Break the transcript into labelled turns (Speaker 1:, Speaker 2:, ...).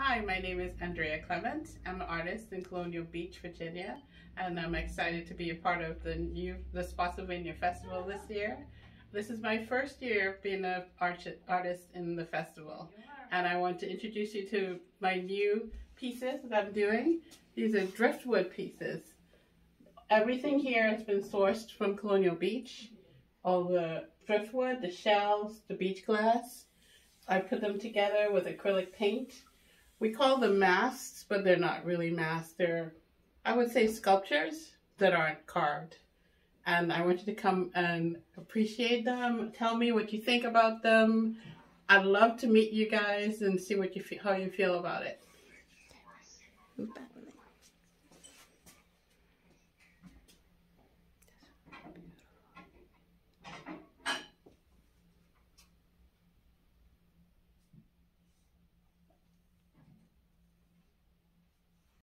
Speaker 1: Hi, my name is Andrea Clement. I'm an artist in Colonial Beach, Virginia, and I'm excited to be a part of the new the Spotsylvania Festival this year. This is my first year being an artist in the festival, and I want to introduce you to my new pieces that I'm doing. These are driftwood pieces. Everything here has been sourced from Colonial Beach. All the driftwood, the shells, the beach glass. I put them together with acrylic paint we call them masks, but they're not really masks. They're, I would say, sculptures that aren't carved. And I want you to come and appreciate them. Tell me what you think about them. I'd love to meet you guys and see what you how you feel about it.